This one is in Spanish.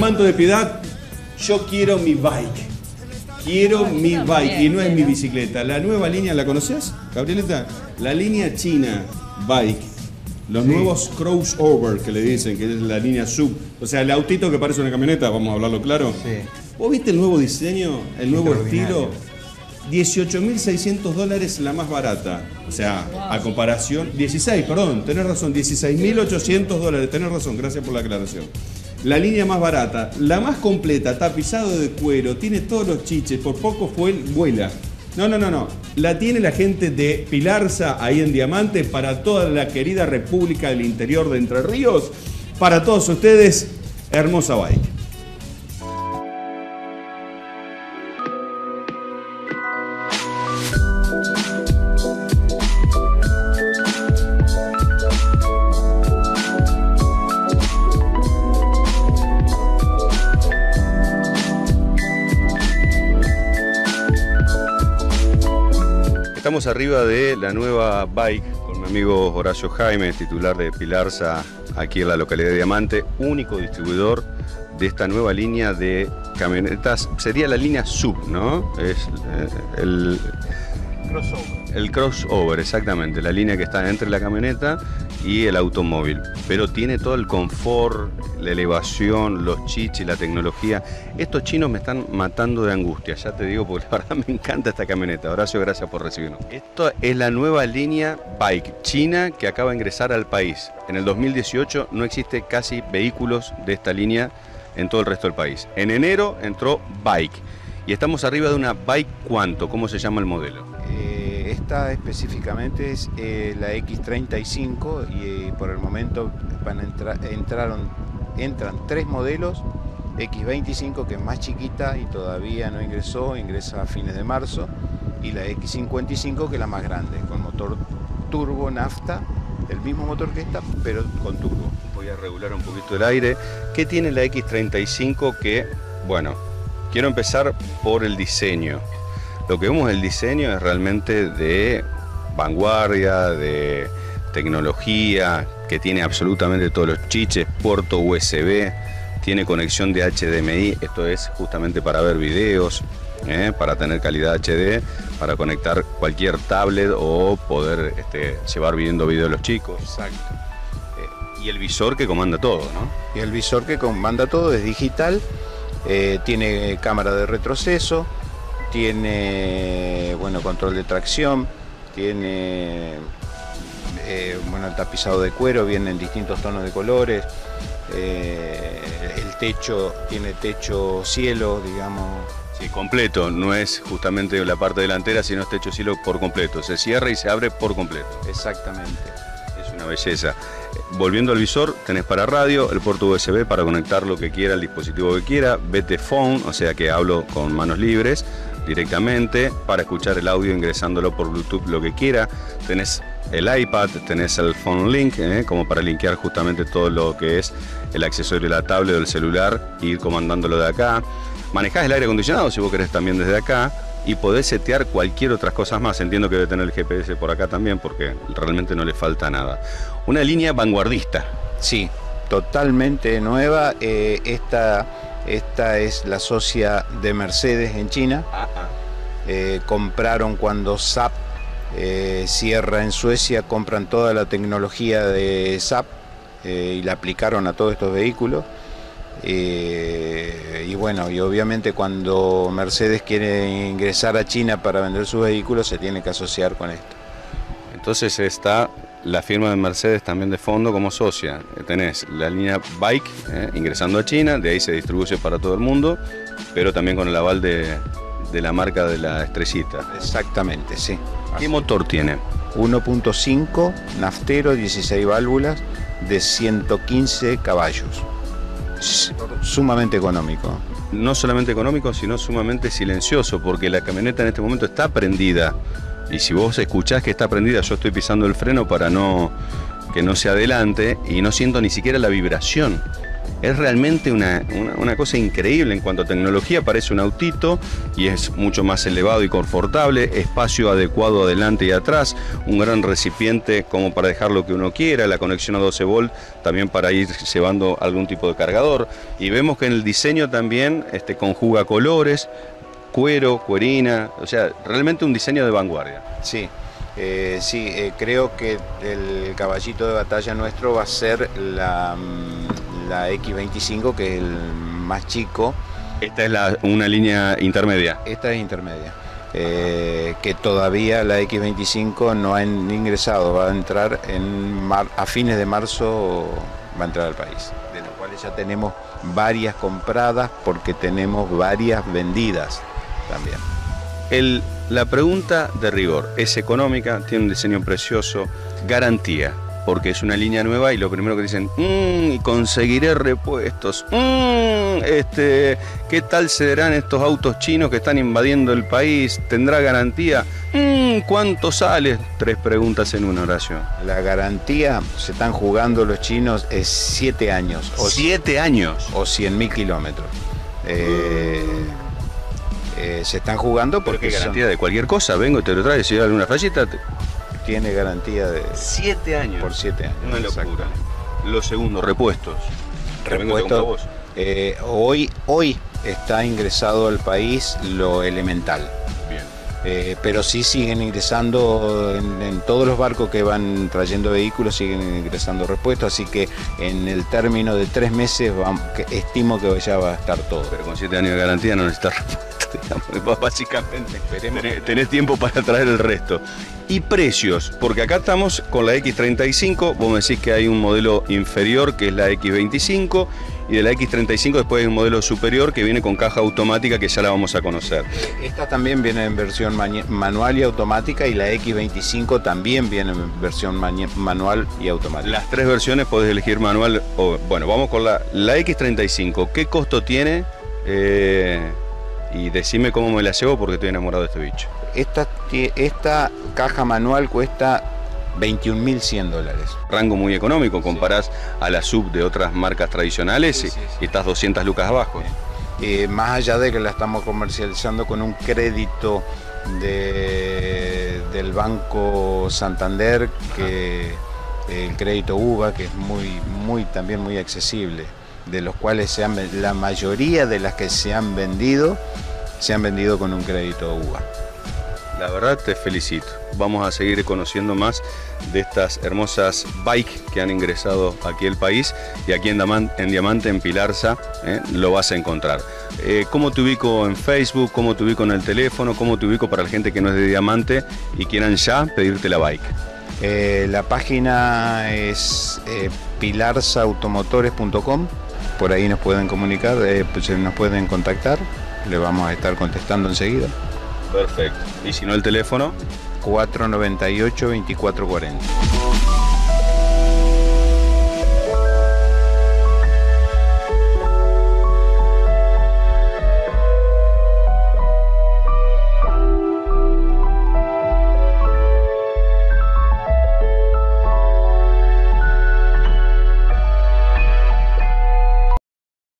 Manto de piedad, yo quiero mi bike. Quiero Ay, mi bike y no es mi bicicleta. La nueva línea, ¿la conoces, Gabrielita? La línea china bike. Los nuevos crossover que le dicen, que es la línea sub. O sea, el autito que parece una camioneta, vamos a hablarlo claro. Sí. ¿Vos viste el nuevo diseño, el nuevo estilo? Extraordinario. 18.600 dólares la más barata. O sea, a comparación. 16, perdón, tenés razón. 16.800 dólares. Tenés razón, gracias por la aclaración. La línea más barata, la más completa, tapizado de cuero, tiene todos los chiches, por poco fue vuela. No, no, no, no. La tiene la gente de Pilarza ahí en Diamante para toda la querida República del Interior de Entre Ríos. Para todos ustedes, hermosa bike. Estamos arriba de la nueva bike con mi amigo Horacio Jaime, titular de Pilarza, aquí en la localidad de Diamante, único distribuidor de esta nueva línea de camionetas. Sería la línea sub, ¿no? Es eh, el, Crossover. el crossover, exactamente, la línea que está entre la camioneta y el automóvil. Pero tiene todo el confort, la elevación, los chichis, la tecnología. Estos chinos me están matando de angustia, ya te digo, porque la verdad me encanta esta camioneta. Horacio, gracias por recibirnos. Esto es la nueva línea Bike china que acaba de ingresar al país. En el 2018 no existe casi vehículos de esta línea en todo el resto del país. En enero entró Bike. Y estamos arriba de una Bike ¿cuánto? ¿Cómo se llama el modelo? Esta específicamente es eh, la X35 y eh, por el momento van a entrar, entraron, entran tres modelos. X25 que es más chiquita y todavía no ingresó, ingresa a fines de marzo. Y la X55 que es la más grande, con motor turbo nafta, el mismo motor que esta, pero con turbo. Voy a regular un poquito el aire. ¿Qué tiene la X35 que, bueno, quiero empezar por el diseño. Lo que vemos el diseño es realmente de vanguardia, de tecnología, que tiene absolutamente todos los chiches, puerto USB, tiene conexión de HDMI, esto es justamente para ver videos, ¿eh? para tener calidad HD, para conectar cualquier tablet o poder este, llevar viendo videos los chicos. Exacto. Y el visor que comanda todo, ¿no? Y el visor que comanda todo es digital, eh, tiene cámara de retroceso, tiene bueno control de tracción, tiene eh, bueno el tapizado de cuero, viene en distintos tonos de colores, eh, el techo tiene techo cielo, digamos. Sí, completo, no es justamente la parte delantera, sino es techo cielo por completo. Se cierra y se abre por completo. Exactamente. Es una belleza. Volviendo al visor, tenés para radio, el puerto USB para conectar lo que quiera, el dispositivo que quiera, BT Phone, o sea que hablo con manos libres directamente, para escuchar el audio ingresándolo por Bluetooth lo que quiera. Tenés el iPad, tenés el Phone Link, ¿eh? como para linkear justamente todo lo que es el accesorio de la tablet o del celular, e ir comandándolo de acá. Manejás el aire acondicionado si vos querés también desde acá y podés setear cualquier otras cosas más. Entiendo que debe tener el GPS por acá también porque realmente no le falta nada. Una línea vanguardista. Sí, totalmente nueva. eh, esta, esta es la socia de Mercedes en China. Eh, compraron cuando SAP eh, cierra en Suecia, compran toda la tecnología de SAP eh, y la aplicaron a todos estos vehículos. Eh, y bueno, y obviamente cuando Mercedes quiere ingresar a China para vender sus vehículos se tiene que asociar con esto. Entonces está la firma de Mercedes también de fondo como socia. Tenés la línea Bike eh, ingresando a China, de ahí se distribuye para todo el mundo, pero también con el aval de, de la marca de la estrellita. Exactamente, sí. ¿Qué motor tiene? 1.5 naftero, 16 válvulas de 115 caballos. S- Sumamente económico. No solamente económico, sino sumamente silencioso, porque la camioneta en este momento está prendida. Y si vos escuchás que está prendida, yo estoy pisando el freno para no que no se adelante y no siento ni siquiera la vibración. es realmente una, cosa increíble en cuanto a tecnología. Parece un autito y es mucho más elevado y confortable. Espacio adecuado adelante y atrás. Un gran recipiente como para dejar lo que uno quiera. La conexión a 12 volt también para ir llevando algún tipo de cargador. Y vemos que en el diseño también este, conjuga colores, cuero, cuerina. O sea, realmente un diseño de vanguardia. Sí, eh, sí, eh, creo que el caballito de batalla nuestro va a ser la, mm, la X25, que es el más chico. Esta es una línea intermedia. Esta es intermedia. Eh, que todavía la X25 no ha ingresado, va a entrar en a fines de marzo, va a entrar al país, de las cuales ya tenemos varias compradas porque tenemos varias vendidas también. El, la pregunta de rigor es económica, tiene un diseño precioso, garantía, porque es una línea nueva y lo primero que dicen, mmm, conseguiré repuestos, mmm, este, ¿qué tal serán estos autos chinos que están invadiendo el país? ¿Tendrá garantía? Mmm, ¿Cuánto sale? Tres preguntas en una oración. La garantía, se están jugando los chinos, es siete años. O siete años. O cien mil kilómetros. Eh, eh, se están jugando porque... ¿Qué garantía de cualquier cosa? Vengo y te lo traigo, si hay alguna fallita... Tiene garantía de... Siete años. Por siete años. Una locura. Lo segundo, repuestos. Repuestos. Eh, hoy, hoy está ingresado al país lo elemental. Bien. Eh, pero sí siguen ingresando en, todos los barcos que van trayendo vehículos, siguen ingresando repuestos, así que en el término de tres meses estimo que ya va a estar todo. Pero con siete años de garantía no necesita repuestos. básicamente. Tenés, tiempo para traer el resto. Y precios, porque acá estamos con la X35, vos me decís que hay un modelo inferior que es la X25 y de la X35 después hay un modelo superior que viene con caja automática que ya la vamos a conocer. Esta también viene en versión manual y automática y la X25 también viene en versión manual y automática. Las tres versiones podés elegir manual o bueno, vamos con la, la X35. ¿Qué costo tiene? Eh, y decime cómo me la llevo porque estoy enamorado de este bicho. Esta, esta caja manual cuesta 21.100 dólares. Rango muy económico, comparás a la sub de otras marcas tradicionales y, estás 200 lucas abajo. Eh, más allá de que la estamos comercializando con un crédito de, del Banco Santander, que el crédito UVA, que es muy, muy, también muy accesible de los cuales se han, la mayoría de las que se han vendido, se han vendido con un crédito UVA. La verdad te felicito. Vamos a seguir conociendo más de estas hermosas bikes que han ingresado aquí al país y aquí en, Diamante, en Pilarza, ¿eh? lo vas a encontrar. Eh, ¿Cómo te ubico en Facebook? ¿Cómo te ubico en el teléfono? ¿Cómo te ubico para la gente que no es de Diamante y quieran ya pedirte la bike? Eh, la página es pilarzautomotores.com por ahí nos pueden comunicar, eh, pues, nos pueden contactar, le vamos a estar contestando enseguida. Perfecto. ¿Y si no el teléfono? 498-2440.